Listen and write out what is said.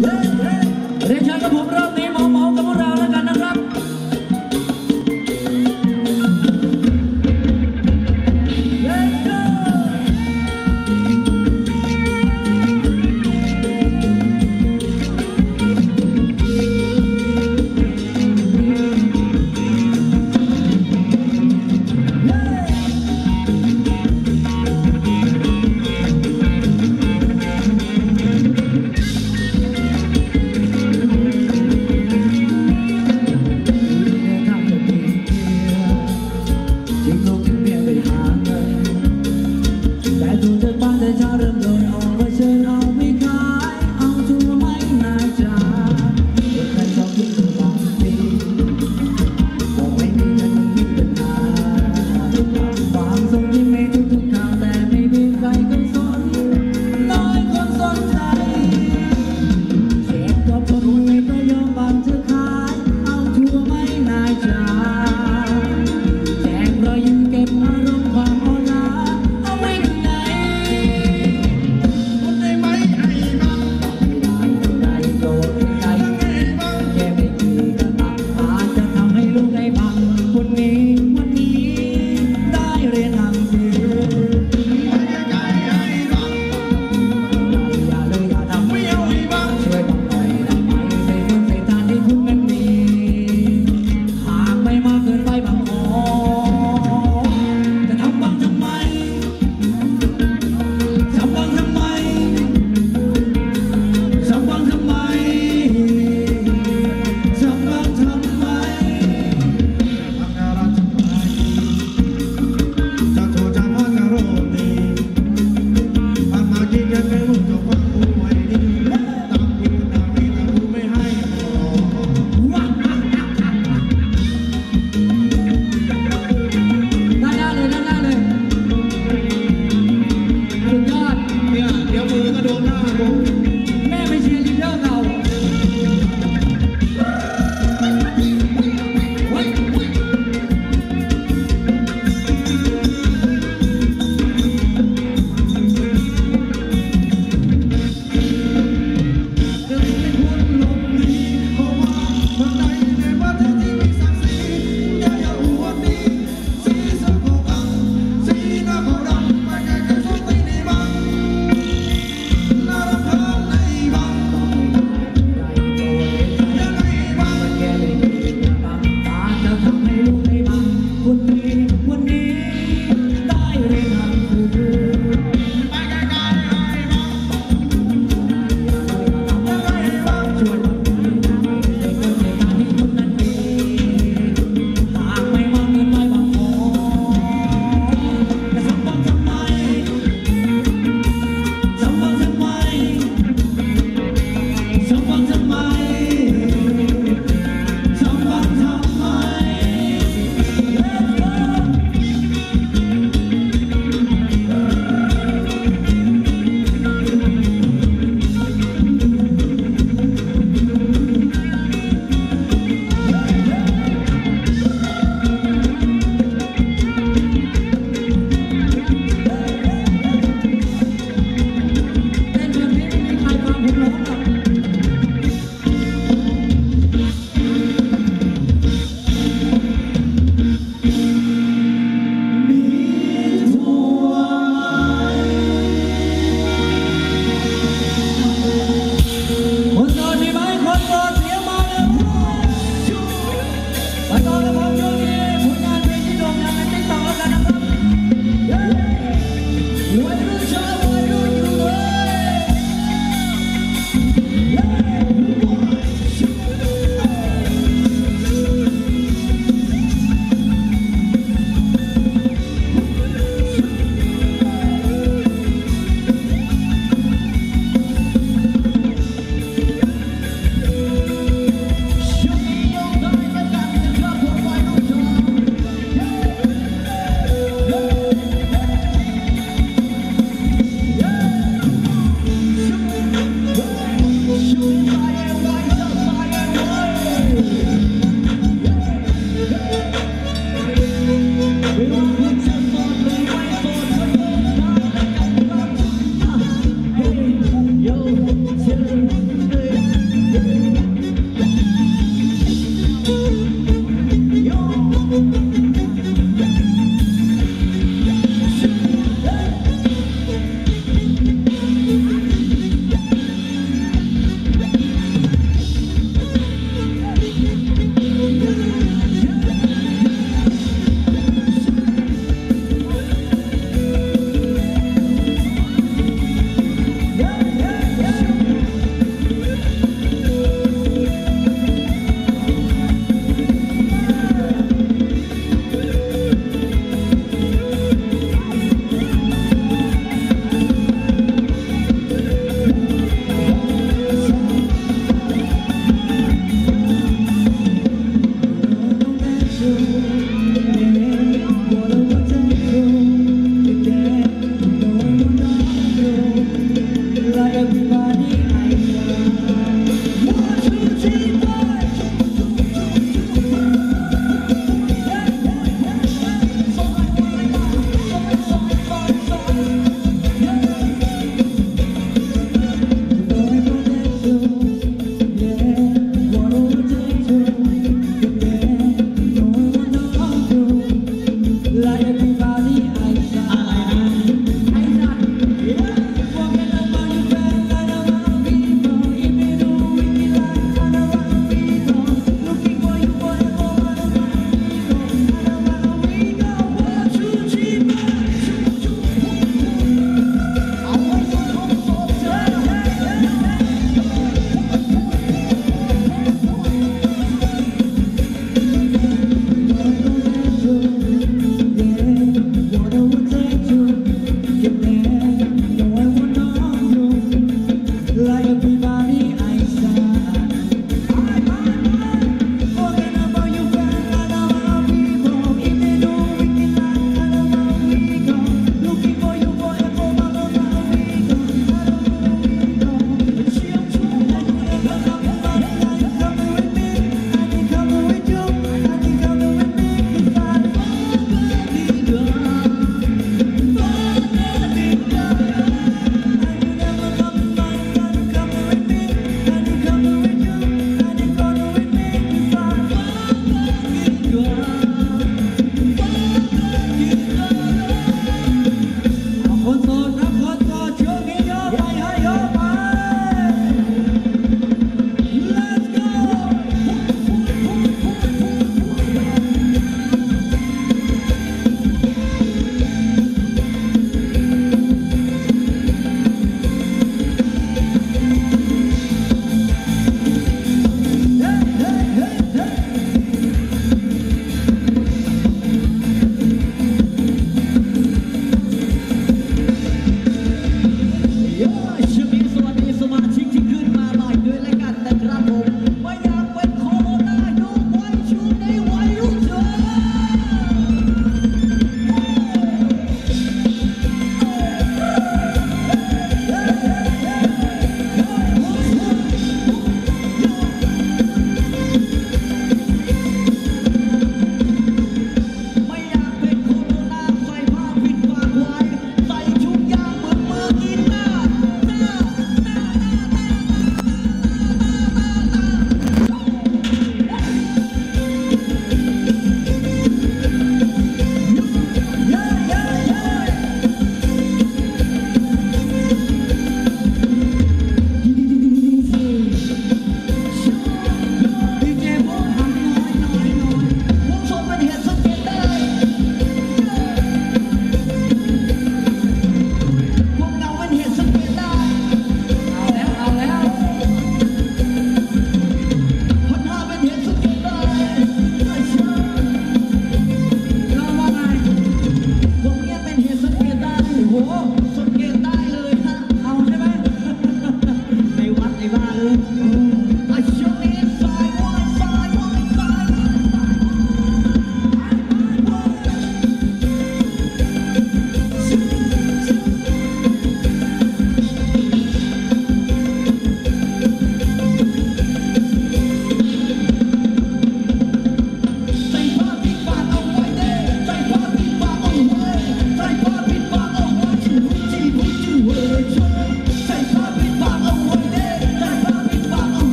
Rencana Bobral